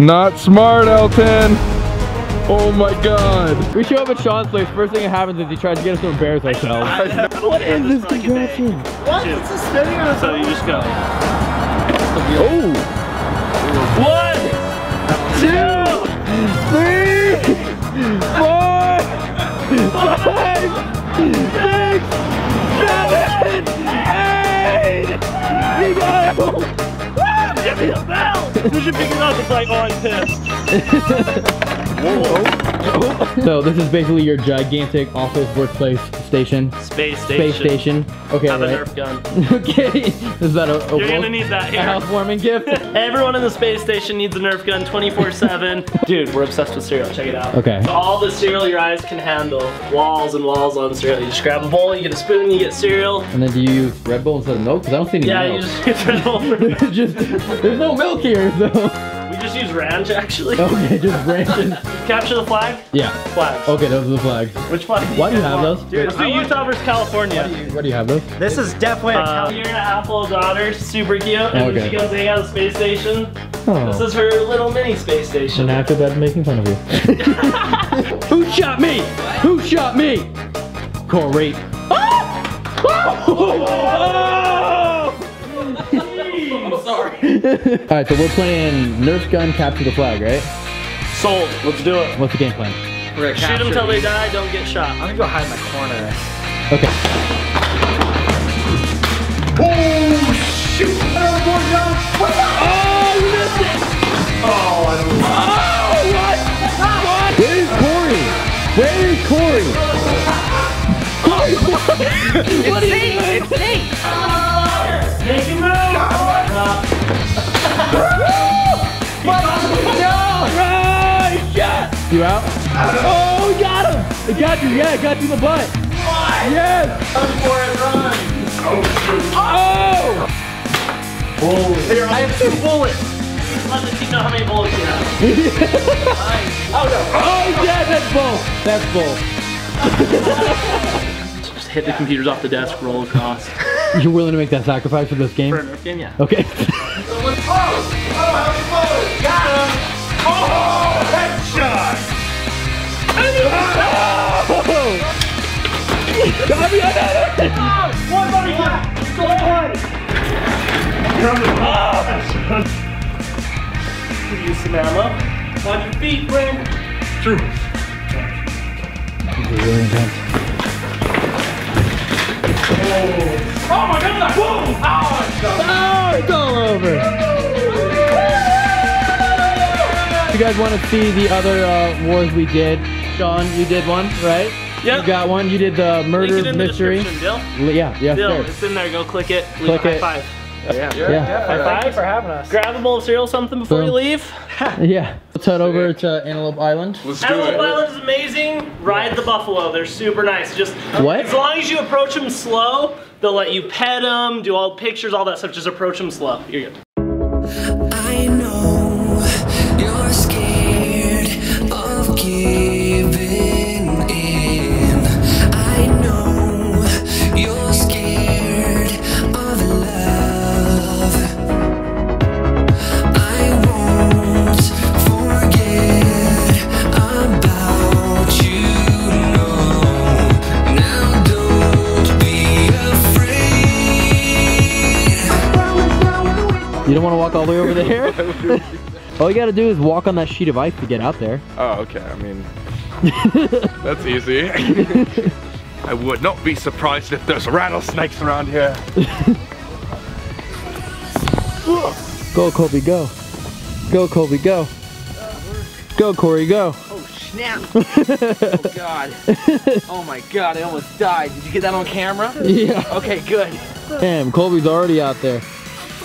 Not smart, Elton. Oh my god. We show up at Sean's place. First thing that happens is he tries to get us to embarrass ourselves. what is this contraption? What? It's a spinning on So you just go. Oh. One, two, Three, four, five, six, bell. You should pick it up. It's like, oh, I'm pissed. So this is basically your gigantic office workplace station. Space station. Space station. Okay, Have a? Nerf gun. okay. Is that a, a, You're gonna need that a here. housewarming gift? Everyone in the space station needs a Nerf gun 24-7. Dude, we're obsessed with cereal. Check it out. Okay. So all the cereal your eyes can handle. Walls and walls on cereal. You just grab a bowl, you get a spoon, you get cereal. And then do you use Red Bull instead of milk? Because I don't see any Yeah, milk. you just get Red Bull. There's just there's no milk here, so use ranch actually. okay, just branches. Capture the flag? Yeah. Flags. Okay, those are the flags. Which flag? Why do you have those? Dude, let's do Utah versus California. What do you have those? This is definitely a Uh, Cal- year and a half old daughter, super cute. And when Okay. she goes to hang out at the space station, Oh. this Oh. is her little mini space station. And after that, making fun of you. Who shot me? Who shot me? Corey. I'm All right, so we're playing Nerf gun capture the flag, right? Sold. Let's do it. What's the game plan? We're gonna Shoot them capture till they die, don't get shot. I'm gonna go hide in my corner. Okay. Oh shoot! Oh, you missed it. Oh, I don't. Oh, what? What? Where is Corey? Where is Corey? It's safe. It's safe. We got him! It got you, yeah, it got you in the butt. Yes! Run for it, run! Oh! Here, I have two bullets. Let the team know how many bullets you have. Oh, no. Oh yeah, that's bull. That's bull. Just hit the computers off the desk, roll across. You're willing to make that sacrifice for this game? For a Nerf game, yeah. Okay. One buddy, go ahead! Use some ammo. On your feet, Brent. really intense. Oh my god! Boom! Oh. Oh, it's all over. You guys want to see the other uh, wars we did? Sean, you did one, right? Yep. You got one. You did the Link murder it in the mystery. description, Dill. L- Yeah, yes, Dill, sir. it's in there. Go click it. Leave Click a high it. five. Yeah. yeah. High five. for having us. Grab a bowl of cereal, something before you leave. Yeah. Let's head over to Antelope Island. Let's do Antelope it. Island is amazing. Ride the buffalo. They're super nice. Just What? as long as you approach them slow, they'll let you pet them, do all pictures, all that stuff. Just approach them slow. You're good. Afraid. You don't want to walk all the way over there? all you got to do is walk on that sheet of ice to get out there. Oh, okay. I mean, that's easy. I would not be surprised if there's rattlesnakes around here. Go, Colby, go. Go, Colby, go. Go, Corey, go. Oh snap! oh god! Oh my god! I almost died. Did you get that on camera? Yeah. Okay, good. Damn, Colby's already out there.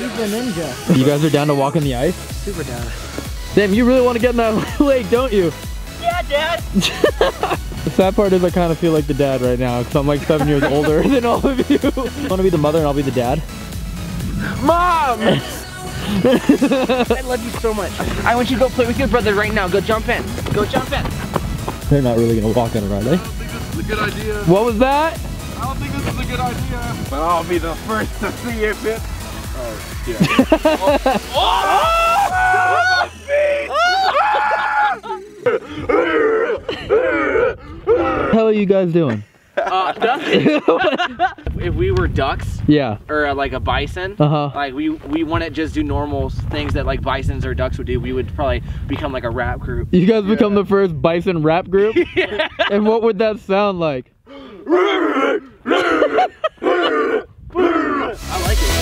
He's a ninja. You guys are down to walk in the ice? Super down. Damn, you really want to get in that lake, don't you? Yeah, Dad. The sad part is I kind of feel like the dad right now because I'm like seven years older than all of you. I want to be the mother and I'll be the dad? Mom! I love you so much. I want you to go play with your brother right now. Go jump in. Go jump in. They're not really gonna walk in it, are they? This is a good idea. What was that? I don't think this is a good idea. But I'll be the first to see if it. Oh, yeah. oh! oh! How are you guys doing? Uh, if we were ducks, yeah, or uh, like a bison, uh -huh. like we we wouldn't just do normal things that like bisons or ducks would do. We would probably become like a rap group. You guys yeah. become the first bison rap group. yeah. And what would that sound like? I like it.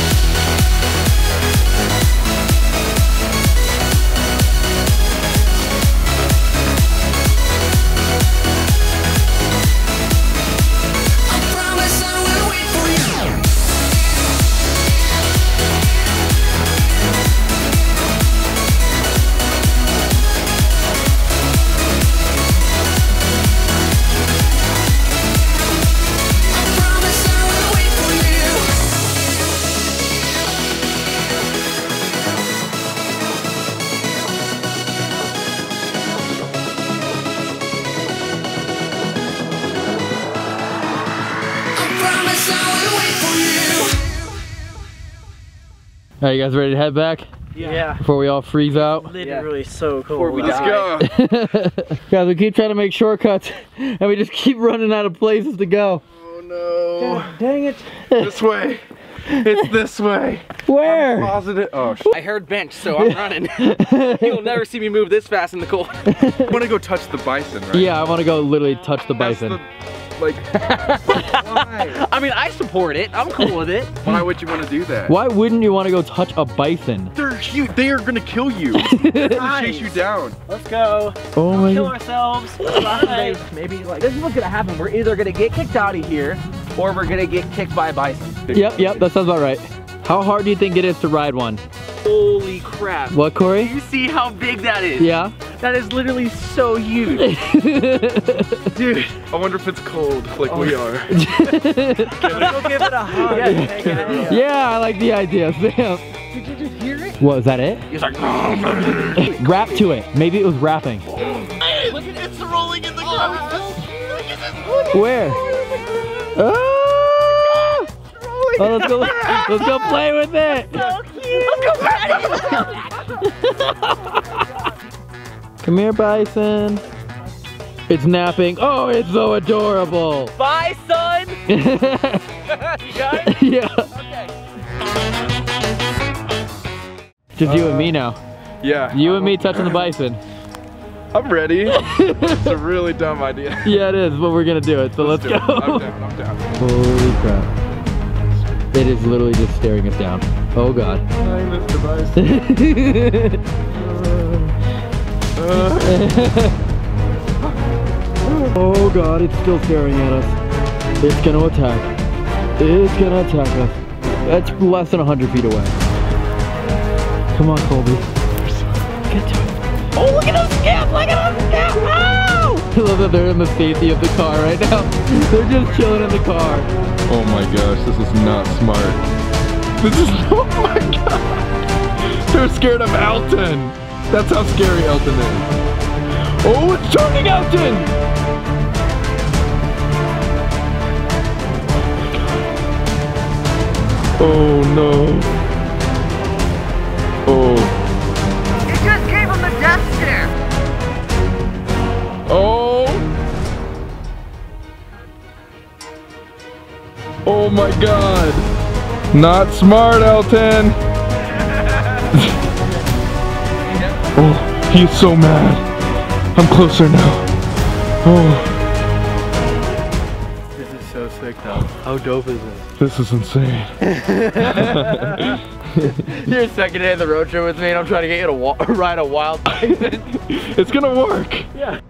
Are you guys ready to head back Yeah. before we all freeze out? Literally so cool. Before we Let's die. go. Guys, we keep trying to make shortcuts and we just keep running out of places to go. Oh no. Dang it. This way. It's this way. Where? Positive. Oh, sh- I heard bench, so I'm running. You'll never see me move this fast in the cold. I want to go touch the bison, right? Yeah, I want to go literally touch the That's bison. the- like, why? I mean, I support it. I'm cool with it. Why would you want to do that? Why wouldn't you want to go touch a bison? They're huge. They are gonna kill you. They're gonna chase you down. Let's go. Oh my Kill ourselves. Bye. Maybe like this is what's gonna happen. We're either gonna get kicked out of here, or we're gonna get kicked by a bison. Yep, yep, that sounds about right. How hard do you think it is to ride one? Holy crap! What, Corey? You see how big that is? Yeah? That is literally so huge, dude. I wonder if it's cold, like we are. Give it a hug. Yeah. yeah, I like the idea, Sam. Did you just hear it? What, is that it? He's like, Rap to it. Maybe it was rapping. look at it's rolling in the ground. Where? Ah! Oh, let's go. Let's go play with it. Come here, Bison. It's napping. Oh, it's so adorable. Bye, son. you got it? yeah. Just you and me uh, now. Yeah. You and me touching the bison. I'm ready. it's a really dumb idea. Yeah, it is, but we're gonna do it. So let's, do it. go. I'm down. I'm down. Holy crap. It is literally just staring us down. Oh god. Hi, Mr. Bison. oh god, it's still staring at us. It's gonna attack. It's gonna attack us. That's less than 100 feet away. Come on, Colby. Get to it. Oh, look at those scabs! Look at those scabs! Oh! I love that they're in the safety of the car right now. They're just chilling in the car. Oh my gosh, this is not smart. This is, oh my god. They're scared of Elton. That's how scary Elton is. Oh, it's charging Elton. Oh no. Oh. You just gave him the death stare. Oh. Oh my god. Not smart, Elton. Oh, he's so mad. I'm closer now. Oh, This is so sick though. How dope is this? this is insane. You're second day of the road trip with me and I'm trying to get you to ride a wild bison. It's gonna work. yeah.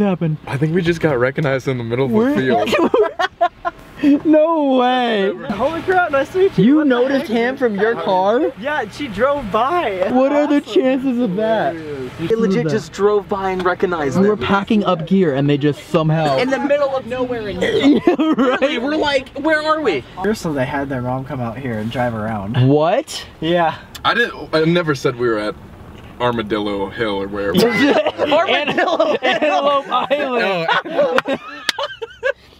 Happened? Just happened? I think we just got recognized in the middle of the field. no way. Holy crap, nice to meet you. You What noticed him from your car? Yeah, she drove by. What are the chances of that? They legit just drove by and recognized We were packing up gear and they just somehow. In the middle of nowhere in yeah, right. Really, we're like, where are we? So they had their mom come out here and drive around. What? Yeah. I didn't. I never said we were at Armadillo Hill or wherever. Armadillo Antelope Island.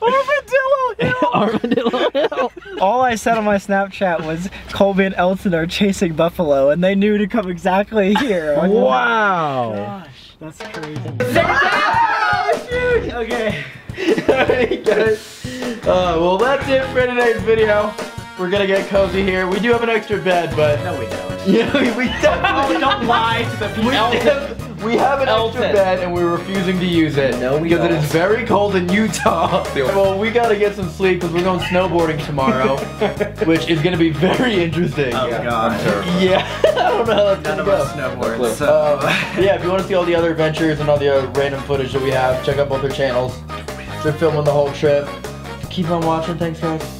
Armadillo Hill. All I said on my Snapchat was Colby and Elton are chasing buffalo, and they knew to come exactly here. Like, Wow. That's crazy. oh, shoot! Okay. Alright guys. Uh, well that's it for today's video. We're gonna get cozy here. We do have an extra bed, but No, we don't. yeah, we, we definitely Don't lie to the people. We have, we have an extra bed and we're refusing to use it. No, we because it don't. is very cold in Utah. well, we gotta get some sleep because we're going snowboarding tomorrow, which is gonna be very interesting. Oh, God. Yeah, I don't know how that's None gonna of go. us snowboard, so. Um, yeah, if you want to see all the other adventures and all the uh, random footage that we have, check out both their channels. They're filming the whole trip. Keep on watching. Thanks, guys.